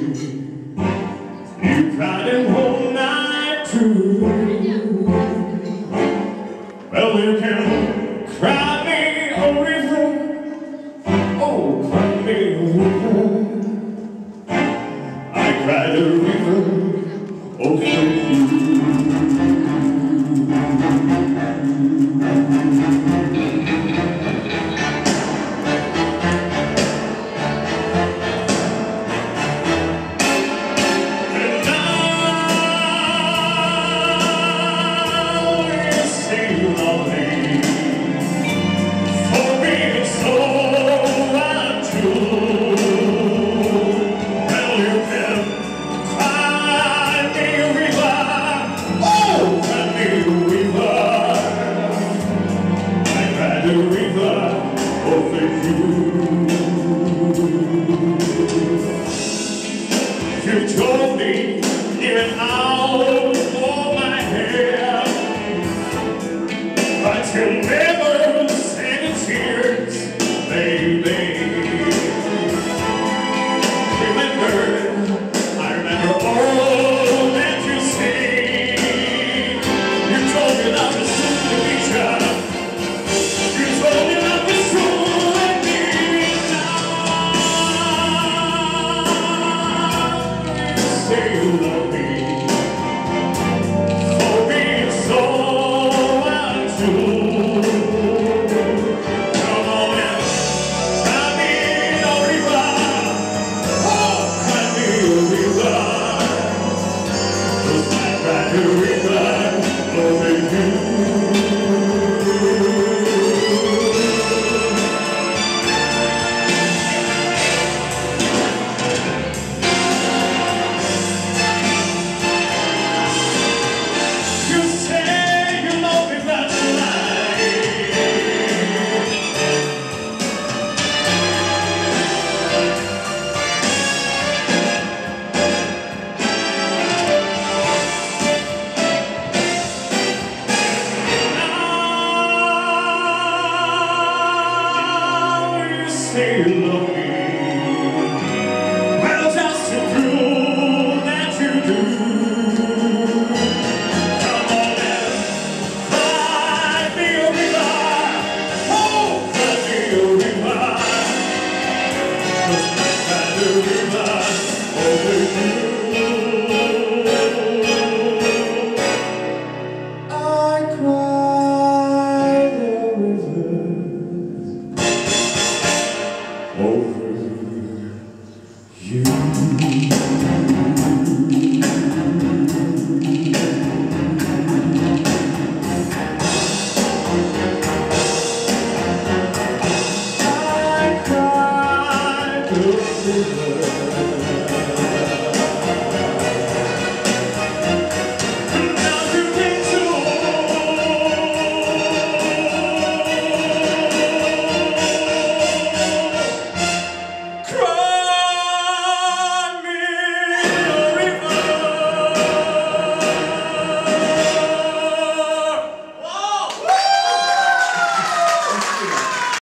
You cried a whole night through. Well, you can cry me a river. Oh, cry me a river. I cried a river. Oh, so cute. sailor